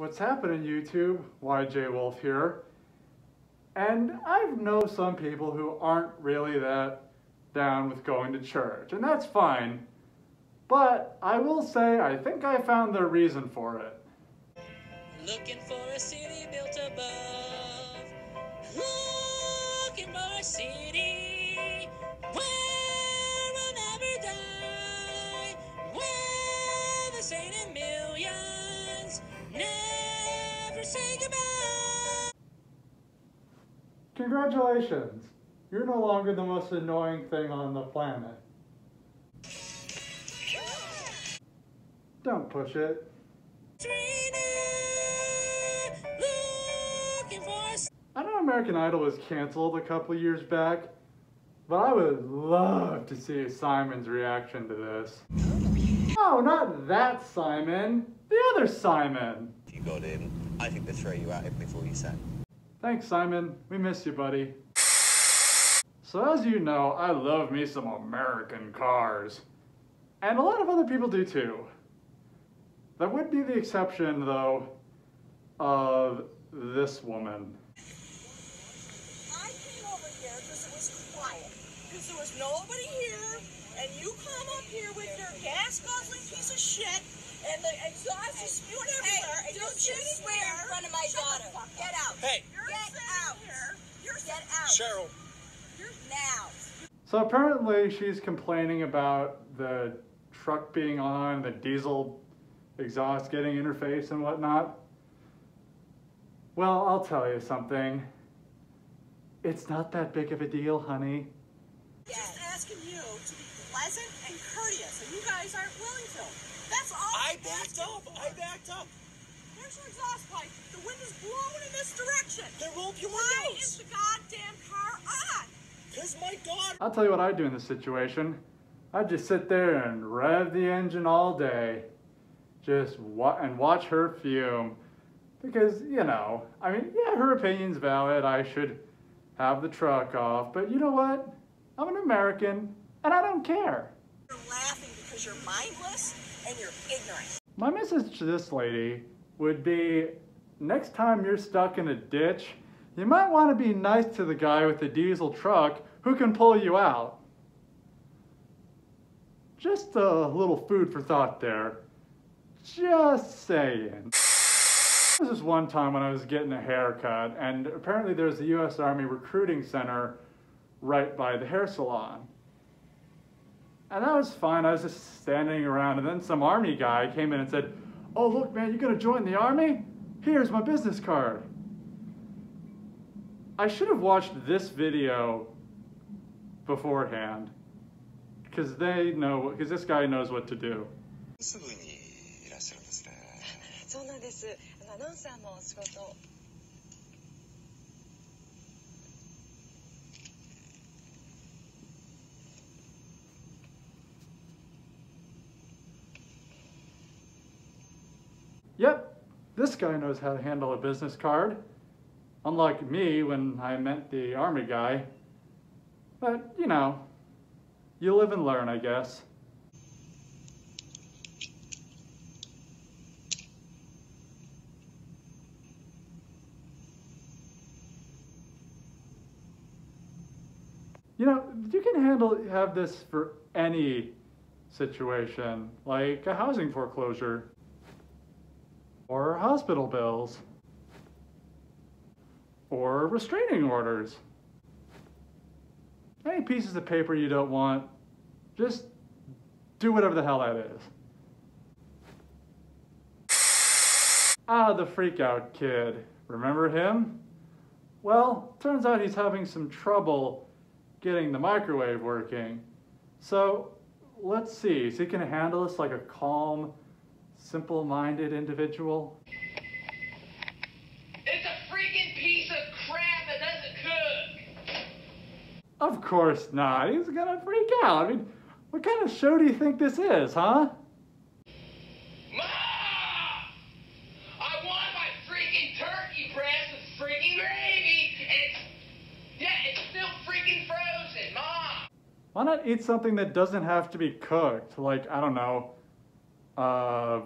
What's happening YouTube? YJ Wolf here. And I know some people who aren't really that down with going to church, and that's fine. But I will say I think I found the reason for it. Looking for a city built above. Looking for a city say goodbye. Congratulations! You're no longer the most annoying thing on the planet. Don't push it. Looking for a I know American Idol was canceled a couple years back, but I would love to see Simon's reaction to this. Oh, not that Simon, the other Simon. You got in, I think they'd throw you out even before you sang. Thanks, Simon. We miss you, buddy. So as you know, I love me some American cars. And a lot of other people do too. That would be the exception, though, of this woman. I came over here because it was quiet, because there was nobody here, and you come up here with your gas guzzling piece of shit, and the exhaust is spewing everywhere, and don't you're you sitting swear in front of my Shut the daughter. fuck Get out. Hey. You're Get out. here. You're Get out. Cheryl, Now. So apparently she's complaining about the truck being on, the diesel exhaust getting in her face and whatnot. Well, I'll tell you something. It's not that big of a deal, honey. Just asking you to be pleasant and courteous, and you guys aren't willing to. That's all. I backed up. For. I backed up. There's your exhaust pipe. The wind is blowing in this direction. There won't be Why is the goddamn car on? Because my daughter. I'll tell you what I'd do in this situation. I'd just sit there and rev the engine all day. Just wa- and watch her fume. Because, you know, I mean, yeah, her opinion's valid. I should have the truck off. But you know what? I'm an American and I don't care. You're laughing because you're mindless and you're ignorant. My message to this lady would be next time you're stuck in a ditch, you might want to be nice to the guy with the diesel truck who can pull you out. Just a little food for thought there. Just saying. This is one time when I was getting a haircut, and apparently there's a U.S. Army recruiting center right by the hair salon. And that was fine. I was just standing around, and then some army guy came in and said, Oh, look, man, you gonna join the army? Here's my business card. I should have watched this video beforehand, because they know, because this guy knows what to do. すぐにいらっしゃるんですね。そうなんです。あのアナウンサーの仕事 this guy knows how to handle a business card. Unlike me when I met the army guy. But, you know, you live and learn, I guess. You know, you can handle have this for any situation, like a housing foreclosure or hospital bills, or restraining orders. Any pieces of paper you don't want, just do whatever the hell that is. Ah, the freakout kid. Remember him? Well, turns out he's having some trouble getting the microwave working. So, let's see. Is he to handle this like a calm, simple minded individual? It's a freaking piece of crap that doesn't cook. Of course not. He's gonna freak out. I mean, what kind of show do you think this is, huh? Ma! I want my freaking turkey breast with freaking gravy, and it's yeah, it's still freaking frozen, Mom. Why not eat something that doesn't have to be cooked? Like, I don't know, uh,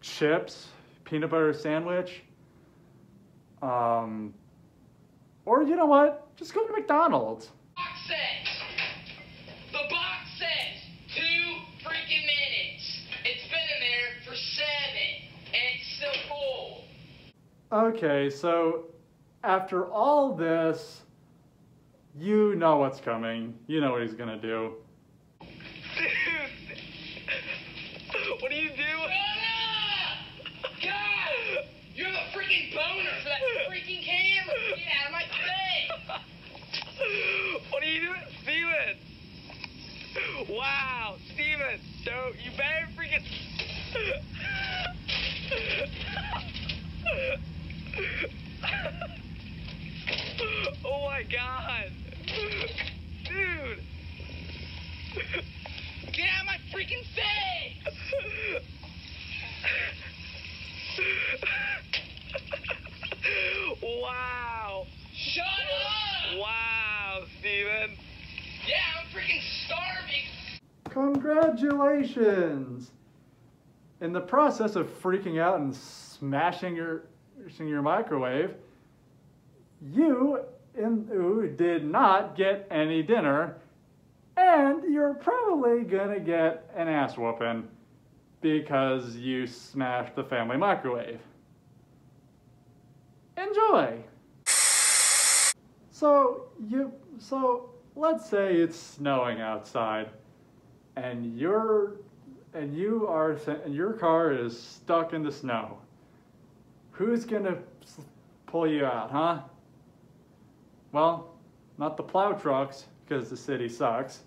chips, peanut butter sandwich. Um, or you know what? Just go to McDonald's. box says. The box says two freaking minutes. It's been in there for seven, and it's still full. Okay, so after all this, you know what's coming. You know what he's gonna do. What are you doing? Ah! God! You have a freaking boner for that freaking camera! Get out of my face! What are you doing, Steven? Wow, You better freaking. oh my god. Dude. Get out of my freaking face! wow. Shut up! Wow, Steven. Yeah, I'm freaking starving! Congratulations! In the process of freaking out and smashing your smashing your microwave, you ooh, did not get any dinner, and you're probably gonna get an ass whooping because you smashed the family microwave. Enjoy! So you so let's say it's snowing outside and you're and you are and your car is stuck in the snow. Who's gonna pull you out, huh? Well, not the plow trucks because the city sucks.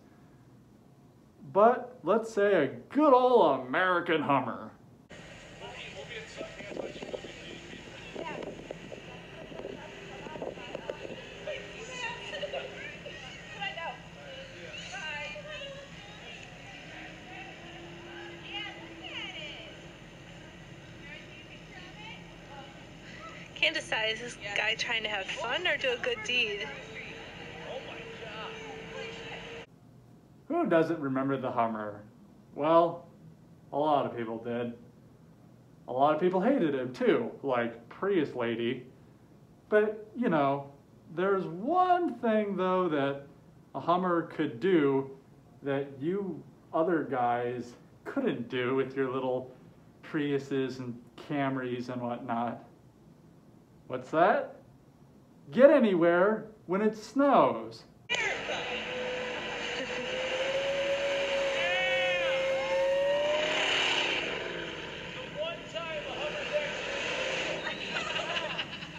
But let's say a good old American Hummer. Can't decide is this guy trying to have fun or do a good deed? Who doesn't remember the Hummer? Well, a lot of people did. A lot of people hated him too, like Prius Lady. But, you know, there's one thing though that a Hummer could do that you other guys couldn't do with your little Priuses and Camrys and whatnot. What's that? Get anywhere when it snows.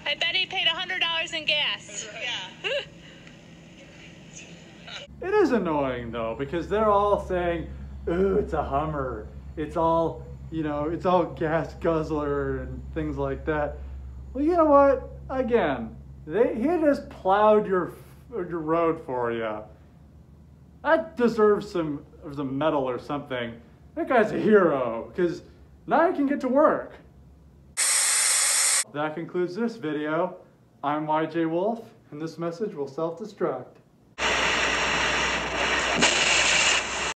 I bet he paid $100 in gas. It is annoying though because they're all saying, "Ooh, it's a Hummer. It's all, you know, it's all gas guzzler and things like that." Well, you know what? Again, they he just plowed your your road for you. That deserves some some medal or something. That guy's a hero because now I can get to work. That concludes this video. I'm YJ Wolf, and this message will self-destruct.